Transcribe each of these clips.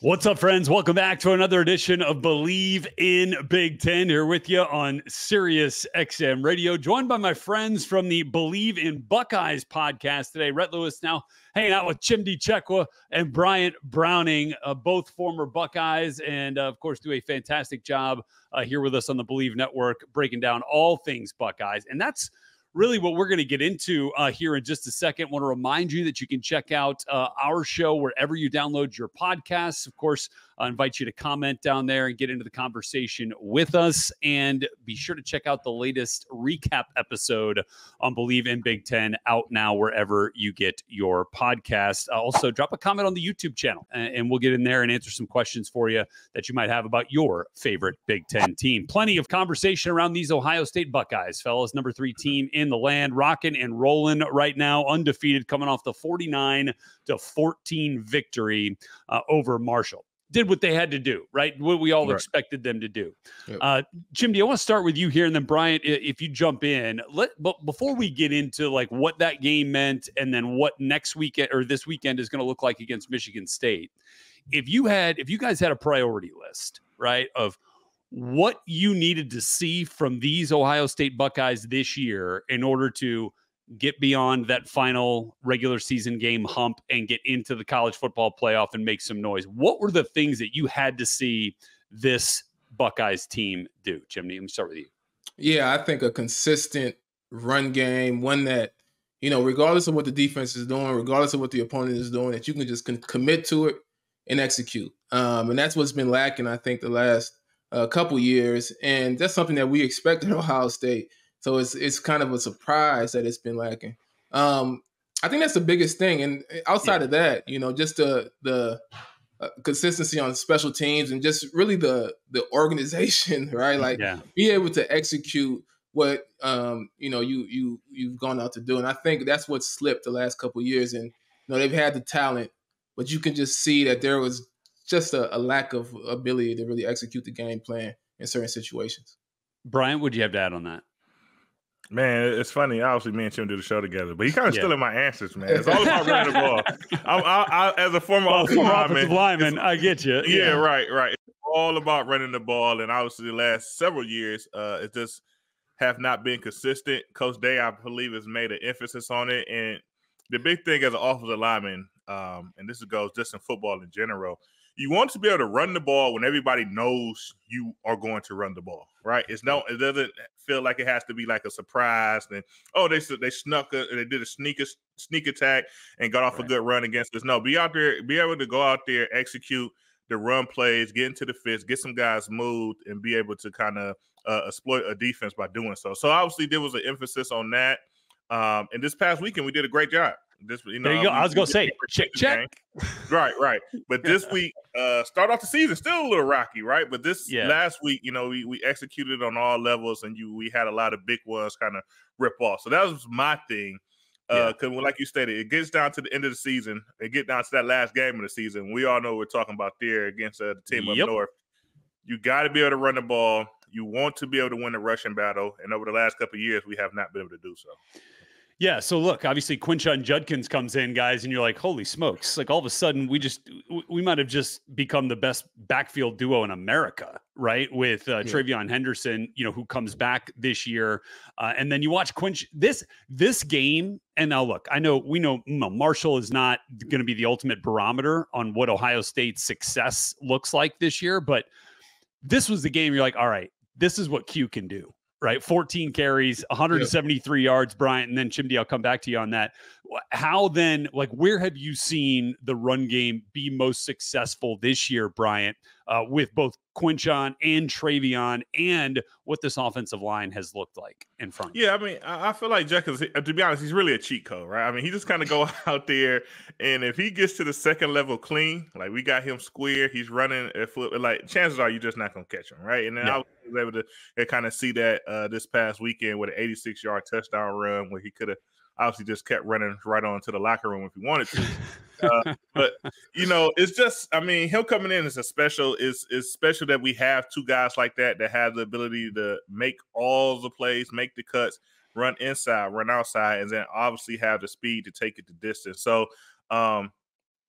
What's up, friends? Welcome back to another edition of Bleav in Big Ten. Here with you on Sirius XM Radio, joined by my friends from the Bleav in Buckeyes podcast today. Rhett Lewis now hanging out with Chimdi Chekwa and Bryant Browning, uh, both former Buckeyes, and uh, of course, do a fantastic job uh, here with us on the Bleav Network, breaking down all things Buckeyes. And that's really what we're going to get into uh, here in just a second. Want to remind you that you can check out uh, our show wherever you download your podcasts. Of course, I invite you to comment down there and get into the conversation with us. And be sure to check out the latest recap episode on Bleav in Big Ten out now wherever you get your podcast. Uh, also, drop a comment on the YouTube channel and, and we'll get in there and answer some questions for you that you might have about your favorite Big Ten team. Plenty of conversation around these Ohio State Buckeyes, fellas. Number three team in the land, rocking and rolling right now, undefeated, coming off the 49 to 14 victory uh, over Marshall did what they had to do, right? What we all right. expected them to do. Yep. Uh, Jim, do I want to start with you here, and then Bryant, if you jump in, let. But before we get into like what that game meant, and then what next weekend or this weekend is going to look like against Michigan State, if you had, if you guys had a priority list, right, of what you needed to see from these Ohio State Buckeyes this year in order to get beyond that final regular season game hump and get into the college football playoff and make some noise. What were the things that you had to see this Buckeyes team do? Chimdi, let me start with you. Yeah, I think a consistent run game, one that, you know, regardless of what the defense is doing, regardless of what the opponent is doing, that you can just commit to it and execute. Um, and that's what's been lacking, I think, the last uh, couple years. And that's something that we expect in Ohio State. So it's it's kind of a surprise that it's been lacking. Um, I think that's the biggest thing. And eh, outside yeah. of that, you know, just the the uh, consistency on special teams and just really the the organization, right? Like yeah. be able to execute what um, you know you you you've gone out to do. And I think that's what slipped the last couple years. And you know they've had the talent, but you can just see that there was just a, a lack of ability to really execute the game plan in certain situations. Brian, would you have to add on that? Man, it's funny. Obviously, me and Tim do the show together, but he kind of yeah. stealing my answers, man. It's all about running the ball. I, I, I, as a former well, offensive lineman, lineman I get you. Yeah, yeah, right, right. It's all about running the ball, and obviously, the last several years, uh, it just have not been consistent. Coach Day, I believe, has made an emphasis on it, and the big thing as an offensive lineman, um, and this goes just in football in general, you want to be able to run the ball when everybody knows you are going to run the ball, right? It's no, it doesn't feel like it has to be like a surprise. And oh, they they snuck, a, they did a sneak sneak attack and got off right. a good run against us. No, be out there, be able to go out there, execute the run plays, get into the fist, get some guys moved, and be able to kind of uh, exploit a defense by doing so. So obviously there was an emphasis on that. Um, and this past weekend we did a great job. This, you know, there you go. I was gonna say check, check. right, right. But this week, uh, start off the season still a little rocky, right? But this yeah. last week, you know, we, we executed on all levels, and you we had a lot of big ones kind of rip off. So that was my thing. Uh, because yeah. like you stated, it gets down to the end of the season. It get down to that last game of the season. We all know we're talking about there against uh, the team yep. up north. You got to be able to run the ball. You want to be able to win the rushing battle, and over the last couple years, we have not been able to do so. Yeah. So look, obviously Quinshon Judkins comes in, guys, and you're like, holy smokes! Like all of a sudden, we just we might have just become the best backfield duo in America, right? With uh, yeah. TreVeyon Henderson, you know, who comes back this year, uh, and then you watch Quinch this this game. And now look, I know we know Marshall is not going to be the ultimate barometer on what Ohio State's success looks like this year, but this was the game. You're like, all right, this is what Q can do right? 14 carries, 173 yep. yards, Bryant, and then Chimdi, I'll come back to you on that. How then, like, where have you seen the run game be most successful this year, Bryant, uh, with both Quinshon and TreVeyon and what this offensive line has looked like in front? Yeah, I mean, I feel like Jack is, to be honest, he's really a cheat code, right? I mean, he just kind of go out there, and if he gets to the second level clean, like we got him square, he's running a foot, like chances are you're just not going to catch him, right? And then yeah. I was able to kind of see that uh, this past weekend with an 86 yard touchdown run where he could have obviously just kept running right on to the locker room if he wanted to. Uh, but you know, it's just I mean, him coming in is a special. Is is special that we have two guys like that that have the ability to make all the plays, make the cuts, run inside, run outside, and then obviously have the speed to take it the distance. So, um,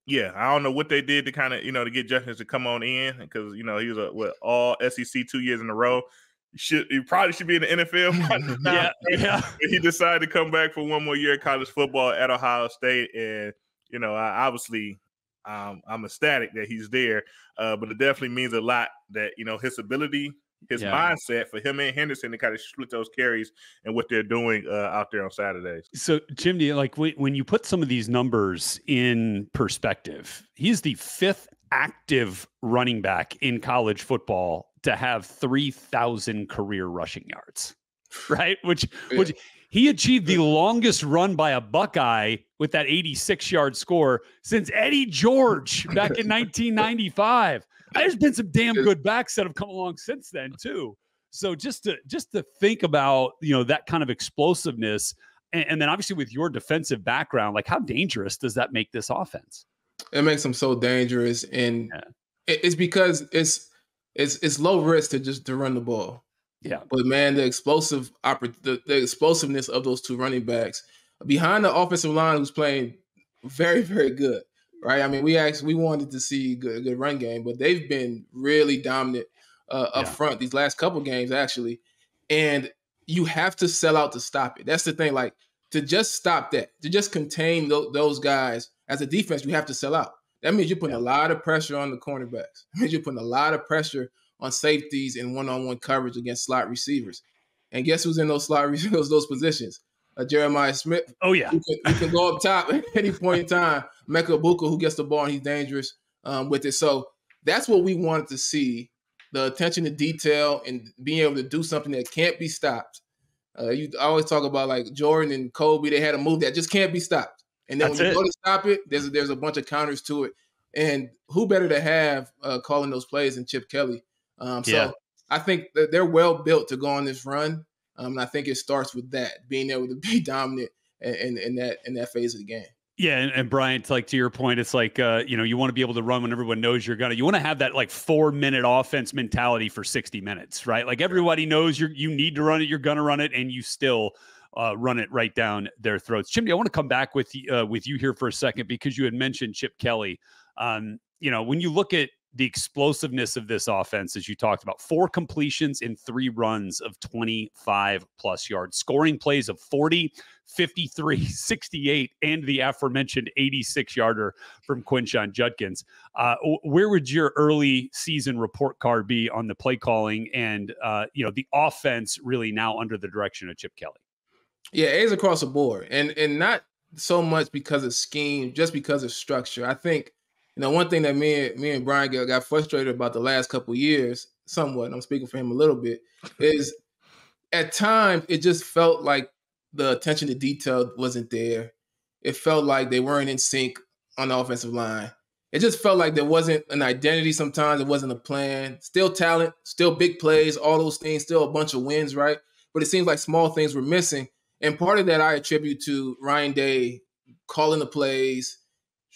yeah, I don't know what they did to kind of you know to get Judkins to come on in because you know he was a what all SEC two years in a row. Should he probably should be in the NFL. yeah, yeah. he decided to come back for one more year of college football at Ohio State, and you know, I obviously um, I'm ecstatic that he's there, uh, but it definitely means a lot that you know his ability his yeah. mindset for him and Henderson to kind of split those carries and what they're doing uh, out there on Saturdays. So, Chimdi, like when you put some of these numbers in perspective, he's the fifth active running back in college football to have 3,000 career rushing yards, right? Which, yeah. which he achieved the longest run by a Buckeye with that 86 yard score since Eddie George back in 1995. There's been some damn good backs that have come along since then too. So just to just to think about you know that kind of explosiveness, and, and then obviously with your defensive background, like how dangerous does that make this offense? It makes them so dangerous, and yeah. it's because it's it's it's low risk to just to run the ball. Yeah, but man, the explosive the, the explosiveness of those two running backs behind the offensive line who's playing very very good right? I mean, we actually we wanted to see good, good run game, but they've been really dominant uh, up yeah. front these last couple games actually, and you have to sell out to stop it. That's the thing. Like to just stop that, to just contain th- those guys as a defense, you have to sell out. That means you're putting yeah. a lot of pressure on the cornerbacks. That means you're putting a lot of pressure on safeties and one-on-one coverage against slot receivers. And guess who's in those slot receivers, those positions? uh, Jeremiah Smith. Oh yeah, you can, can, go up top at any point in time. Emeka Egbuka, who gets the ball and he's dangerous um, with it. So that's what we wanted to see: the attention to detail and being able to do something that can't be stopped. Uh, you always talk about like Jordan and Kobe; they had a move that just can't be stopped. And then that's when you it. go to stop it, there's a, there's a bunch of counters to it. And who better to have uh, calling those plays than Chip Kelly? Um, so yeah. I think that they're well built to go on this run. Um, and I think it starts with that being able to be dominant in, in, in that in that phase of the game. Yeah, and, and Brian, like to your point, it's like uh, you know you want to be able to run when everyone knows you're gonna. You want to have that like four minute offense mentality for sixty minutes, right? Like everybody knows you you need to run it, you're gonna run it, and you still uh, run it right down their throats. Chimdi, I want to come back with uh, with you here for a second because you had mentioned Chip Kelly. Um, you know, when you look at the explosiveness of this offense, as you talked about, four completions in three runs of 25 plus yards, scoring plays of 40, 53, 68, and the aforementioned 86 yarder from Quinshon Judkins. Uh, where would your early season report card be on the play calling and, uh, you know, the offense really now under the direction of Chip Kelly? Yeah, A's across the board. And, and not so much because of scheme, just because of structure. I think you know, one thing that me and me and Brian got, got frustrated about the last couple years, somewhat, I'm speaking for him a little bit, is at times it just felt like the attention to detail wasn't there. It felt like they weren't in sync on the offensive line. It just felt like there wasn't an identity sometimes. It wasn't a plan. Still talent, still big plays, all those things, still a bunch of wins, right? But it seems like small things were missing. And part of that I attribute to Ryan Day calling the plays,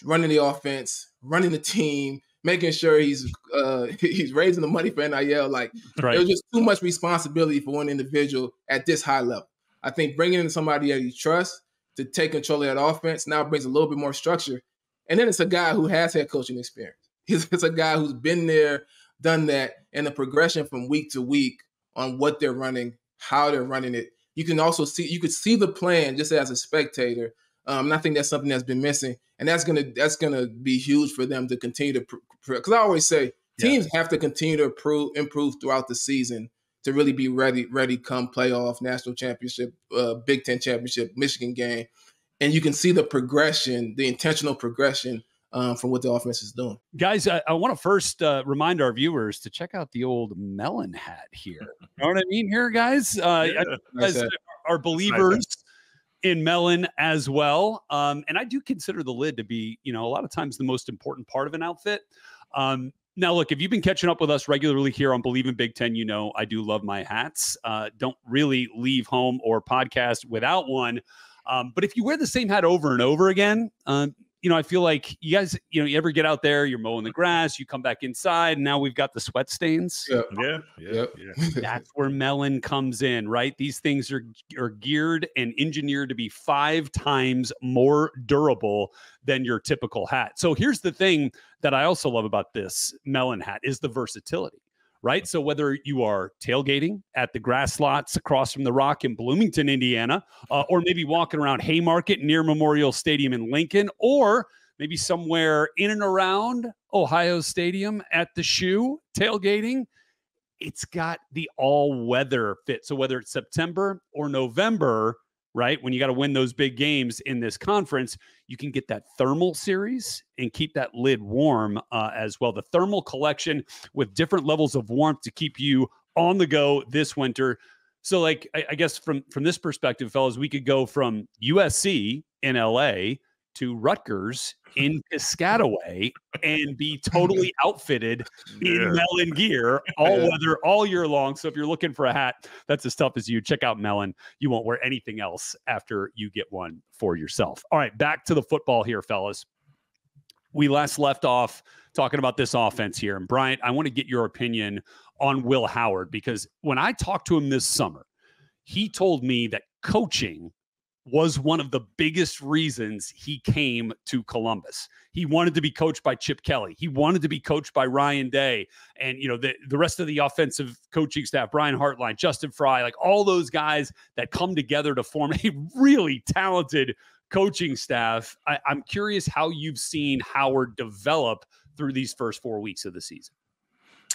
running the offense, running the team, making sure he's uh, he's raising the money for NIL. Like right. it was just too much responsibility for one individual at this high level. I think bringing in somebody that you trust to take control of that offense now brings a little bit more structure. And then it's a guy who has had coaching experience. He's, it's a guy who's been there, done that, and the progression from week to week on what they're running, how they're running it. You can also see you could see the plan just as a spectator um, and I think that's something that's been missing, and that's gonna that's gonna be huge for them to continue to because I always say teams yeah. have to continue to improve improve throughout the season to really be ready ready come playoff, national championship, uh, Big Ten championship, Michigan game, and you can see the progression, the intentional progression. Um, from what the offense is doing. Guys, I, I want to first uh, remind our viewers to check out the old Melin hat here. You know what I mean here, guys? Uh, yeah. Guys are believers nice in Melin as well. Um, and I do consider the lid to be, you know, a lot of times the most important part of an outfit. Um, now, look, if you've been catching up with us regularly here on Bleav in Big Ten, you know I do love my hats. Uh, don't really leave home or podcast without one. Um, but if you wear the same hat over and over again, um, you know, I feel like you guys, you know, you ever get out there, you're mowing the grass, you come back inside, and now we've got the sweat stains. Yeah. Yeah, yeah, yeah. That's where Melin comes in, right? These things are are geared and engineered to be five times more durable than your typical hat. So here's the thing that I also love about this Melin hat is the versatility right? So whether you are tailgating at the grass lots across from the Rock in Bloomington, Indiana, uh, or maybe walking around Haymarket near Memorial Stadium in Lincoln, or maybe somewhere in and around Ohio Stadium at the shoe tailgating, it's got the all weather fit. So whether it's September or November, right? When you got to win those big games in this conference, you can get that thermal series and keep that lid warm uh, as well. The thermal collection with different levels of warmth to keep you on the go this winter. So, like, I, I guess from from this perspective, fellas, we could go from USC in LA to Rutgers in Piscataway and be totally outfitted in Yeah. Melin gear all weather all year long. So if you're looking for a hat that's as tough as you, check out Melin. You won't wear anything else after you get one for yourself. All right, back to the football here, fellas. We last left off talking about this offense here. And Bryant, I want to get your opinion on Will Howard because when I talked to him this summer, he told me that coaching was one of the biggest reasons he came to Columbus. He wanted to be coached by Chip Kelly. He wanted to be coached by Ryan Day and you know the the rest of the offensive coaching staff, Brian Hartline, Justin Frye, like all those guys that come together to form a really talented coaching staff. I, I'm curious how you've seen Howard develop through these first four weeks of the season.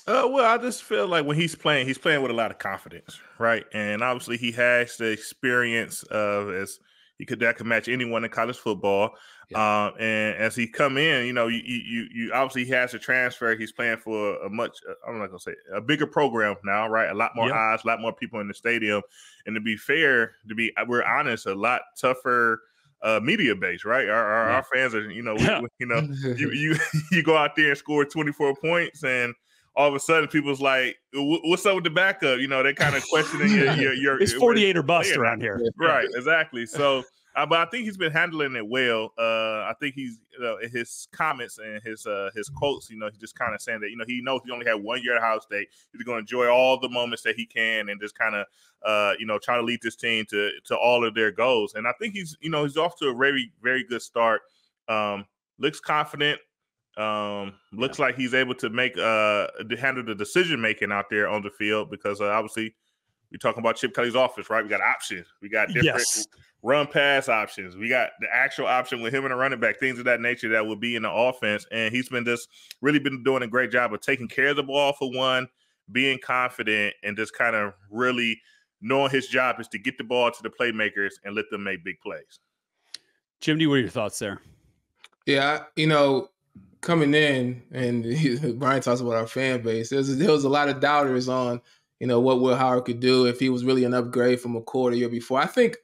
Uh, well, I just feel like when he's playing, he's playing with a lot of confidence, right? And obviously, he has the experience of as he could that could match anyone in college football. Um, and as he come in, you know, you you you obviously he has to transfer. He's playing for a much uh, I'm not gonna say a bigger program now, right? A lot more Yep. eyes, a lot more people in the stadium, and to be fair, to be we're honest, a lot tougher uh media base, right? Our our, Yeah. our fans are, you know, we, we- you know, you you you go out there and score 24 points and all of a sudden people's like what's up with the backup you know they're kind of questioning your your, your It's 48 or bust Yeah. around here. right exactly so uh, but I think he's been handling it well. Uh, I think he's you know, his comments and his uh, his quotes. You know, he's just kind of saying that you know he knows he only had one year at Ohio State. He's going to enjoy all the moments that he can and just kind of uh, you know try to lead this team to to all of their goals. And I think he's you know he's off to a very very good start. Um, looks confident. Um, looks like he's able to make uh to handle the decision making out there on the field because uh, obviously we're talking about Chip Kelly's office, right? We got options. We got different Yes. run pass options. We got the actual option with him and a running back, things of that nature that will be in the offense. And he's been just really been doing a great job of taking care of the ball for one, being confident, and just kind of really knowing his job is to get the ball to the playmakers and let them make big plays. Chimdi, what are your thoughts there? Yeah, you know, coming in and Brian talks about our fan base. There's there was a lot of doubters on you know what Will Howard could do if he was really an upgrade from a quarter year before. I think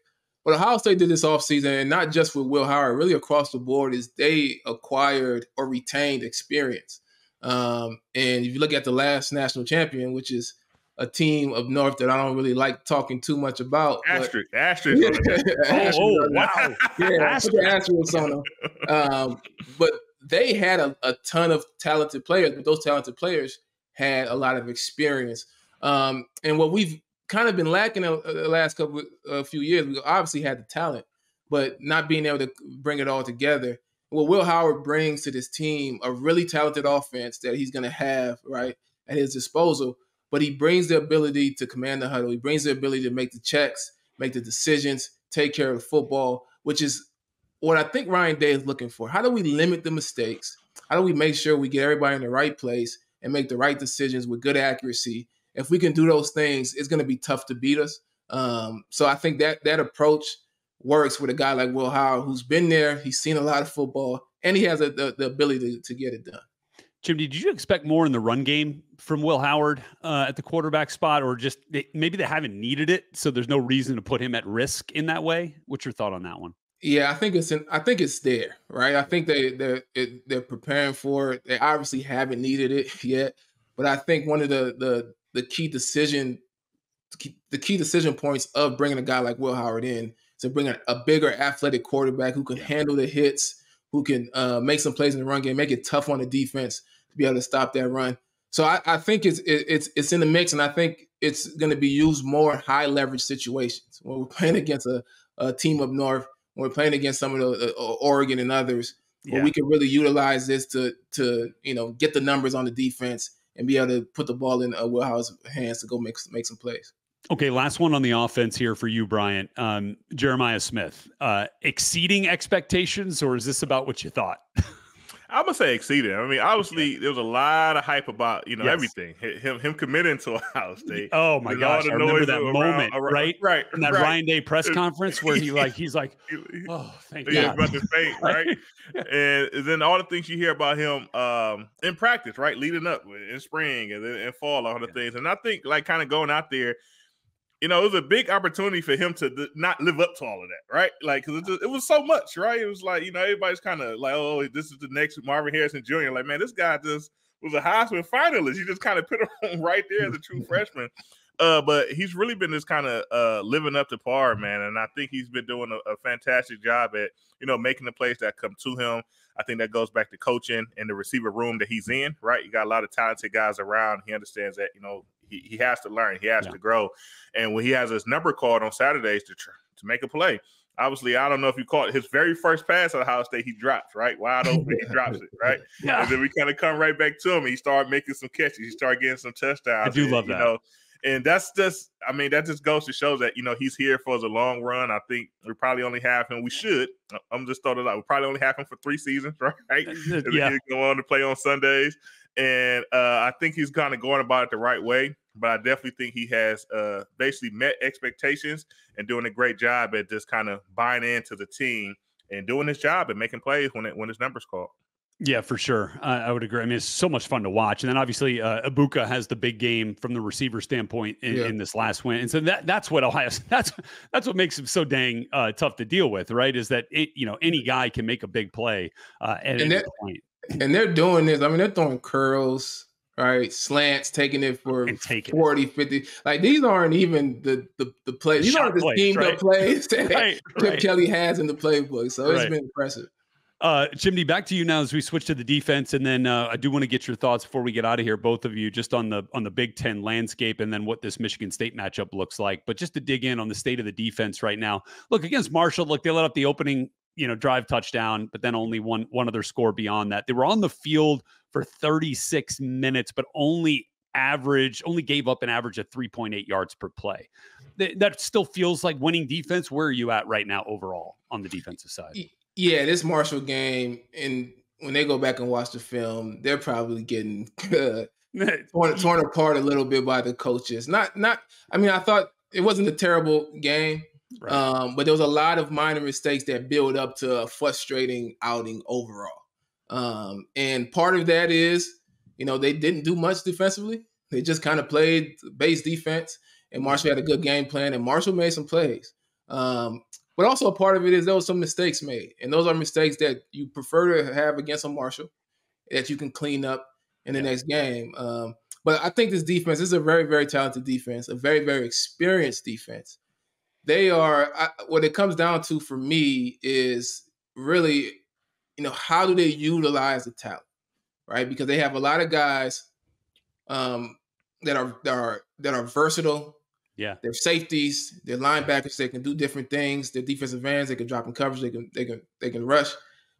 what Ohio State did this offseason, and not just with Will Howard, really across the board, is they acquired or retained experience. Um, and if you look at the last national champion, which is a team of North that I don't really like talking too much about. but- Asterisk, asterisk. on the back. Asterisk oh, wow. Yeah, put the asterisks on them. Um, but they had a, a ton of talented players, but those talented players had a lot of experience. Um, and what we've kind of been lacking the the last couple a few years, we obviously had the talent, but not being able to bring it all together. What Will Howard brings to this team, a really talented offense that he's going to have right at his disposal, but he brings the ability to command the huddle. He brings the ability to make the checks, make the decisions, take care of the football, which is what I think Ryan Day is looking for. How do we limit the mistakes? How do we make sure we get everybody in the right place and make the right decisions with good accuracy? If we can do those things, it's going to be tough to beat us. Um, so I think that that approach works with a guy like Will Howard, who's been there. He's seen a lot of football, and he has a, the, the ability to, to get it done. Jim, did you expect more in the run game from Will Howard uh, at the quarterback spot, or just they, maybe they haven't needed it, so there's no reason to put him at risk in that way? What's your thought on that one? Yeah, I think it's in, I think it's there, right? I think they they're it, they're preparing for it. They obviously haven't needed it yet, but I think one of the the the key decision the key decision points of bringing a guy like Will Howard in to bring a, a bigger athletic quarterback who can handle the hits, who can uh, make some plays in the run game, make it tough on the defense to be able to stop that run. So I, I think it's it, it's it's in the mix, and I think it's going to be used more in high leverage situations when we're playing against a, a team up north, when we're playing against some of the uh, Oregon and others, yeah. where we can really utilize this to to you know get the numbers on the defense and be able to put the ball in uh, Will Howard's hands to go make make some plays. Okay, last one on the offense here for you, Bryant. Um, Jeremiah Smith, uh, exceeding expectations, or is this about what you thought? I'm gonna say exceeded. I mean, obviously there was a lot of hype about you know yes. everything. Him him committing to Ohio State. Oh my gosh, I remember that around, moment, around, right? Right. In that right. Ryan Day press conference where he like he's like, oh, thank yeah, God. about to faint, right? and then all the things you hear about him um, in practice, right, leading up in spring and then in fall, all the yeah. things. And I think like kind of going out there you know, it was a big opportunity for him to not live up to all of that, right? Like, cause it, it was so much, right? It was like, you know, everybody's kind of like, oh, this is the next Marvin Harrison Jr. Like, man, this guy just was a Heisman finalist. You just kind of put him right there as a true freshman. Uh, but he's really been this kind of uh, living up to par, man. And I think he's been doing a, a, fantastic job at, you know, making the plays that come to him. I think that goes back to coaching and the receiver room that he's in, right? You got a lot of talented guys around. He understands that, you know, he, he has to learn, he has yeah. to grow. And when he has his number called on Saturdays to to make a play, obviously, I don't know if you caught his very first pass at Ohio State, he drops right wide open, he drops it right, yeah. and then we kind of come right back to him. He started making some catches, he started getting some touchdowns. I do and, love that. Know, and that's just, I mean, that just goes to show that you know he's here for the long run. I think we probably only have him. We should. I'm just throwing it out. We probably only have him for three seasons, right? Uh, yeah. Go on to play on Sundays, and uh, I think he's kind of going about it the right way but I definitely think he has uh, basically met expectations and doing a great job at just kind of buying into the team and doing his job and making plays when it when his numbers called. Yeah, for sure. I, I, would agree. I mean, it's so much fun to watch. And then obviously, uh, Egbuka has the big game from the receiver standpoint in, yeah. in, this last win, and so that that's what Ohio that's that's what makes him so dang uh, tough to deal with, right? Is that it, you know any guy can make a big play uh, at and any point. And they're doing this. I mean, they're throwing curls, right? Slants, taking it for taking 40, it. 50. Like these aren't even the the, the plays. These aren't the plays, schemed right? up plays that right, Chip right. Kelly has in the playbook. So it's been impressive. Uh, Chimdi, back to you now as we switch to the defense, and then uh, I do want to get your thoughts before we get out of here, both of you, just on the on the Big Ten landscape, and then what this Michigan State matchup looks like. But just to dig in on the state of the defense right now, look against Marshall. Look, they let up the opening you know drive touchdown, but then only one one other score beyond that. They were on the field for 36 minutes, but only average only gave up an average of 3.8 yards per play. That still feels like winning defense. Where are you at right now overall on the defensive side? Yeah, this Marshall game, and when they go back and watch the film, they're probably getting uh, torn, torn apart a little bit by the coaches. Not, not. I mean, I thought it wasn't a terrible game. Right. Um, but there was a lot of minor mistakes that build up to a frustrating outing overall. Um, and part of that is, you know, they didn't do much defensively. They just kind of played base defense, and Marshall had a good game plan, and Marshall made some plays. Um, but also a part of it is there was some mistakes made, and those are mistakes that you prefer to have against a Marshall that you can clean up in the yeah. next game. Um, but I think this defense this is a very, very talented defense, a very, very experienced defense they are I, what it comes down to for me is really you know how do they utilize the talent right? Because they have a lot of guys um that are that are that are versatile. Yeah. They're safeties they're linebackers they can do different things they're defensive ends they can drop in coverage they can they can they can rush.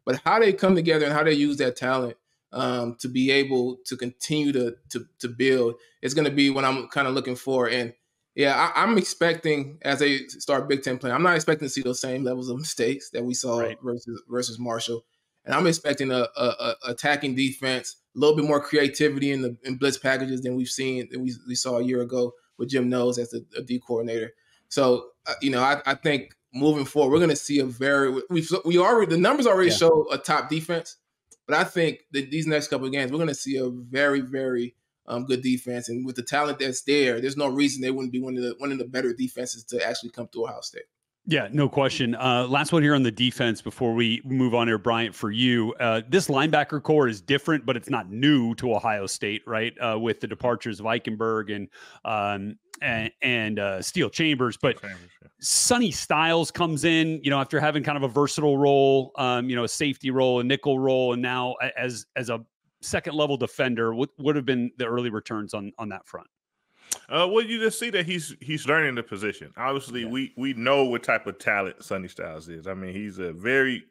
But how they come together and how they use that talent um, to be able to continue to to, to build is going to be what I'm kind of looking for. And yeah, I, am expecting as they start Big Ten play, I'm not expecting to see those same levels of mistakes that we saw right. versus versus Marshall, and I'm expecting a, a, a, attacking defense, a little bit more creativity in the in blitz packages than we've seen that we, we saw a year ago with Jim Knowles as the D coordinator. So uh, you know, I, I, think moving forward, we're going to see a very we we already the numbers already yeah. show a top defense, but I think that these next couple of games we're going to see a very very um, good defense, and with the talent that's there, there's no reason they wouldn't be one of the one of the better defenses to actually come through Ohio State. Yeah, no question. Uh, last one here on the defense before we move on here, Bryant, for you. Uh, this linebacker corps is different, but it's not new to Ohio State, right? Uh, with the departures of Eichenberg and um, and, and uh, Steele Chambers. But Chambers, yeah. Sonny Styles comes in, you know, after having kind of a versatile role, um, you know, a safety role, a nickel role, and now as as a second level defender. What would have been the early returns on on that front? Uh, well, you just see that he's he's learning the position. Obviously, yeah. we we know what type of talent Sonny Styles is. I mean, he's a very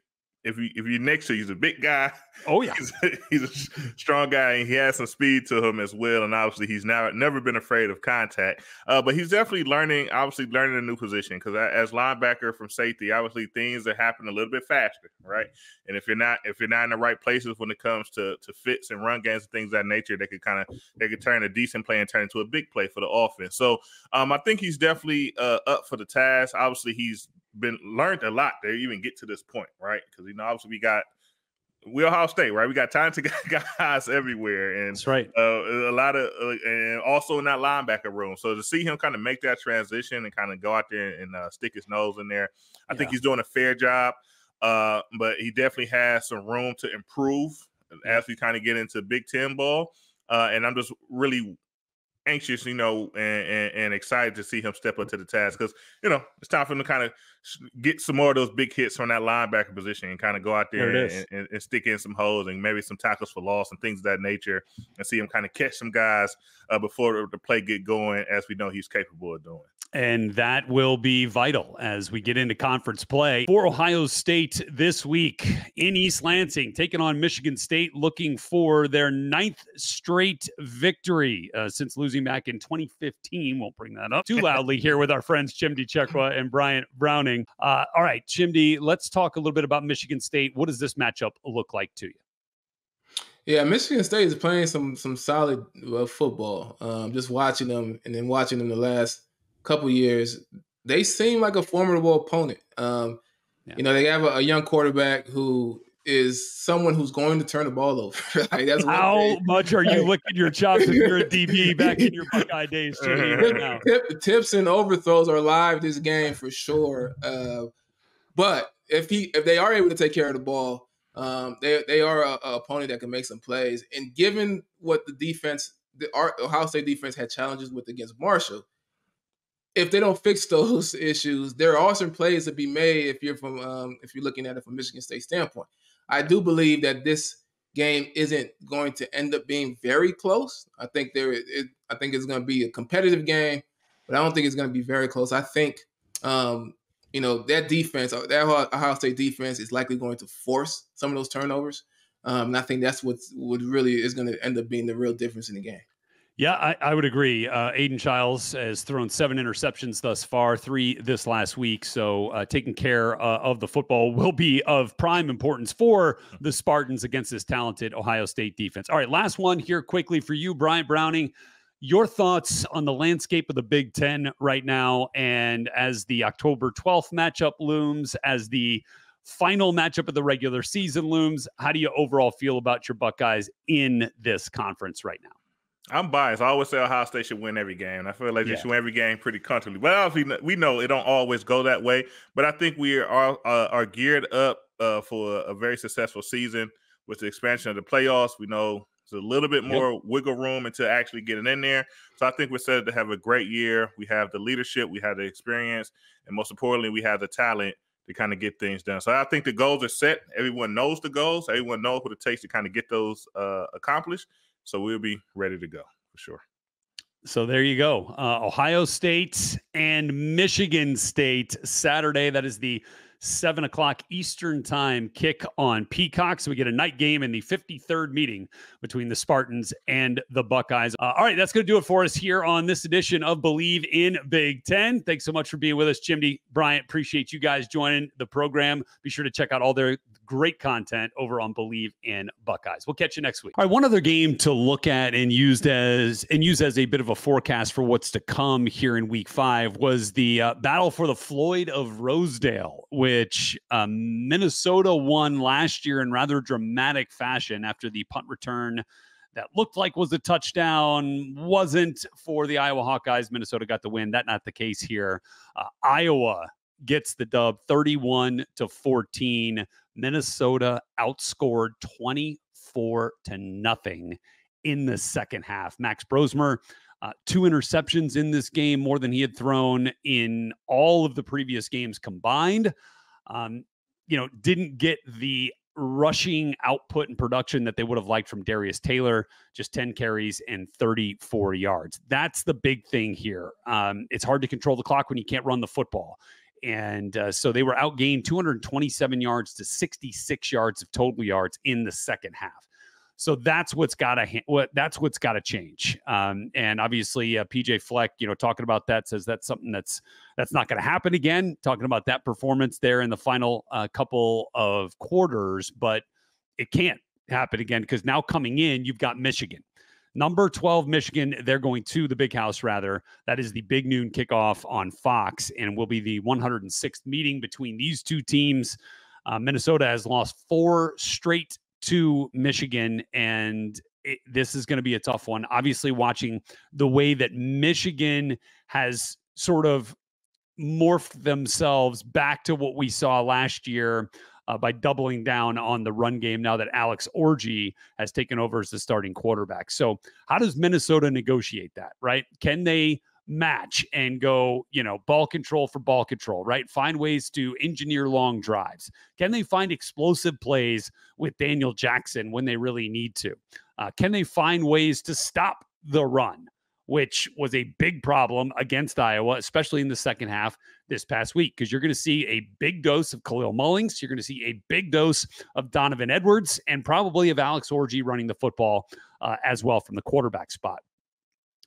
if you if you're next to, he's a big guy. Oh yeah, he's a, he's a, strong guy, and he has some speed to him as well. And obviously, he's now never been afraid of contact. Uh, but he's definitely learning, obviously learning a new position because as linebacker from safety, obviously things that happen a little bit faster, right? And if you're not if you're not in the right places when it comes to to fits and run games and things that nature, they could kind of they could turn a decent play and turn into a big play for the offense. So um, I think he's definitely uh, up for the task. Obviously, he's been learned a lot to even get to this point, right? Because you know, obviously we got we Ohio State, right? We got talented guys everywhere, and that's right. Uh, a lot of, uh, and also in that linebacker room. So to see him kind of make that transition and kind of go out there and uh, stick his nose in there, I yeah. think he's doing a fair job. Uh, but he definitely has some room to improve as we kind of get into Big Ten ball. Uh, and I'm just really anxious, you know, and, and, and, excited to see him step up to the task because you know it's time for him to kind of get some more of those big hits from that linebacker position and kind of go out there, there and, and, stick in some holes and maybe some tackles for loss and things of that nature, and see him kind of catch some guys uh, before the play get going, as we know he's capable of doing and that will be vital as we get into conference play for Ohio State this week in East Lansing, taking on Michigan State, looking for their ninth straight victory uh, since losing back in 2015. Won't bring that up too loudly here with our friends Chimdi Chekwa and Bryant Browning. Uh, all right, Chimdi, let's talk a little bit about Michigan State. What does this matchup look like to you? Yeah, Michigan State is playing some some solid uh, football. Um, just watching them and then watching them the last couple years, they seem like a formidable opponent. Um, yeah. You know, they have a, a, young quarterback who is someone who's going to turn the ball over. like, that's How much are you licking your chops if you're a DB back in your Buckeye days? Right Tip, tips and overthrows are live this game for sure. Uh, but if he if they are able to take care of the ball, um, they they are a, a, opponent that can make some plays. And given what the defense, the Ohio State defense had challenges with against Marshall, if they don't fix those issues, there are some plays to be made if you're from um, if you're looking at it from Michigan State standpoint. I do believe that this game isn't going to end up being very close. I think there it, I think it's going to be a competitive game, but I don't think it's going to be very close. I think um, you know that defense, uh, that Ohio State defense, is likely going to force some of those turnovers. Um, and I think that's what what really is going to end up being the real difference in the game. Yeah, I, I, would agree. Uh, Aidan Chiles has thrown seven interceptions thus far, three this last week. So uh, taking care uh, of the football will be of prime importance for the Spartans against this talented Ohio State defense. All right, last one here quickly for you, Bryant Browning. Your thoughts on the landscape of the Big Ten right now, and as the October 12th matchup looms, as the final matchup of the regular season looms, how do you overall feel about your Buckeyes in this conference right now? I'm biased. I always say Ohio State should win every game. I feel like yeah. they should win every game pretty comfortably. But obviously, we know it don't always go that way. But I think we are uh, are geared up uh, for a very successful season with the expansion of the playoffs. We know there's a little bit more yep. wiggle room into actually getting in there. So I think we're set to have a great year. We have the leadership, we have the experience, and most importantly, we have the talent to kind of get things done. So I think the goals are set. Everyone knows the goals. Everyone knows what it takes to kind of get those uh, accomplished. So we'll be ready to go for sure. So there you go. Uh, Ohio State and Michigan State Saturday. That is the seven o'clock Eastern time kick on Peacock. So we get a night game in the 53rd meeting between the Spartans and the Buckeyes. Uh, all right, that's going to do it for us here on this edition of Bleav in Big Ten. Thanks so much for being with us, Chimdi Bryant. Appreciate you guys joining the program. Be sure to check out all their great content over on Bleav in Buckeyes. We'll catch you next week. All right, one other game to look at and used as and use as a bit of a forecast for what's to come here in Week Five was the uh, battle for the Floyd of Rosedale, which um, Minnesota won last year in rather dramatic fashion after the punt return that looked like was a touchdown wasn't for the Iowa Hawkeyes. Minnesota got the win. That not the case here. Uh, Iowa gets the dub 31 to 14. Minnesota outscored 24 to nothing in the second half. Max Brosmer, uh, two interceptions in this game, more than he had thrown in all of the previous games combined. Um, you know, didn't get the rushing output and production that they would have liked from Darius Taylor, just 10 carries and 34 yards. That's the big thing here. Um, it's hard to control the clock when you can't run the football. And uh, so they were outgained 227 yards to 66 yards of total yards in the second half. So that's what's got to what that's what's got to change. Um, and obviously, uh, PJ Fleck, you know, talking about that says that's something that's that's not going to happen again. Talking about that performance there in the final uh, couple of quarters, but it can't happen again because now coming in, you've got Michigan. Number 12, Michigan, they're going to the big house, rather. That is the big noon kickoff on Fox and will be the 106th meeting between these two teams. Uh, Minnesota has lost four straight to Michigan, and it, this is going to be a tough one. Obviously, watching the way that Michigan has sort of morphed themselves back to what we saw last year uh, by doubling down on the run game now that Alex Orji has taken over as the starting quarterback. So, how does Minnesota negotiate that, right? Can they match and go, you know, ball control for ball control, right? Find ways to engineer long drives. Can they find explosive plays with Daniel Jackson when they really need to? Uh, can they find ways to stop the run? Which was a big problem against Iowa, especially in the second half this past week, because you're going to see a big dose of Kalel Mullings. You're going to see a big dose of Donovan Edwards and probably of Alex Orji running the football uh, as well from the quarterback spot.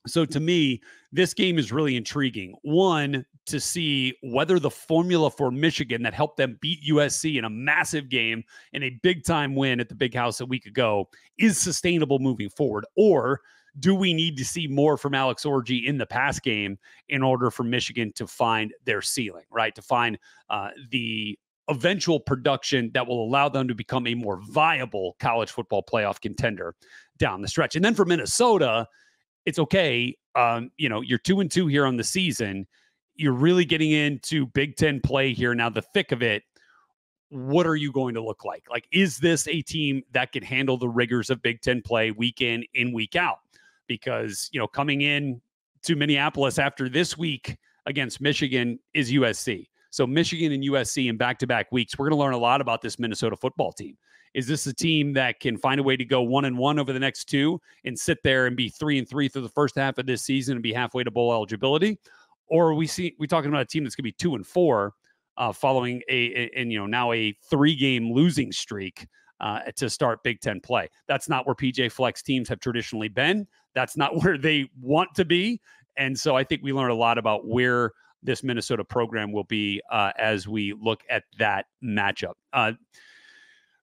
So to me, this game is really intriguing. One, to see whether the formula for Michigan that helped them beat USC in a massive game and a big time win at the big house a week ago is sustainable moving forward, or do we need to see more from Alex Orji in the pass game in order for Michigan to find their ceiling, right? To find uh, the eventual production that will allow them to become a more viable college football playoff contender down the stretch. And then for Minnesota, it's okay. Um, you know, you're two and two here on the season. You're really getting into Big Ten play here now, the thick of it. What are you going to look like? Like, is this a team that can handle the rigors of Big Ten play week in, in, week out? Because, you know, coming in to Minneapolis after this week against Michigan is USC. So, Michigan and USC in back to back weeks, we're going to learn a lot about this Minnesota football team. Is this a team that can find a way to go one and one over the next two and sit there and be three and three through the first half of this season and be halfway to bowl eligibility? Or are we see we talking about a team that's going to be two and four uh, following a, a and you know now a three game losing streak uh, to start Big Ten play. That's not where PJ Fleck's teams have traditionally been. That's not where they want to be. And so I think we learned a lot about where this Minnesota program will be uh, as we look at that matchup. Uh,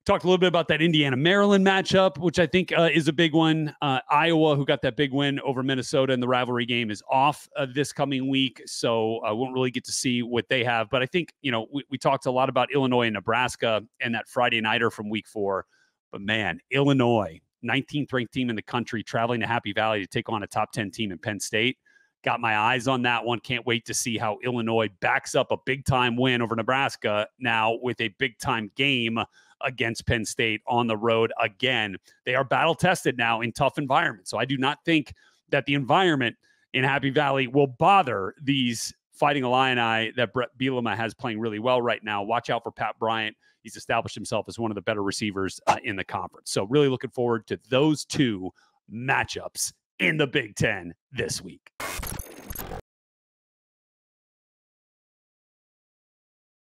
Talked a little bit about that Indiana Maryland matchup, which I think uh, is a big one. Uh, Iowa, who got that big win over Minnesota in the rivalry game, is off uh, this coming week, so I won't really get to see what they have. But I think you know we, we talked a lot about Illinois and Nebraska and that Friday nighter from Week Four. But man, Illinois, 19th ranked team in the country, traveling to Happy Valley to take on a top 10 team in Penn State. Got my eyes on that one. Can't wait to see how Illinois backs up a big time win over Nebraska now with a big time game against Penn State on the road again. They are battle tested now in tough environments. So I do not think that the environment in Happy Valley will bother these fighting Illini that Bret Bielema has playing really well right now. Watch out for Pat Bryant. He's established himself as one of the better receivers uh, in the conference. So really looking forward to those two matchups in the Big Ten this week.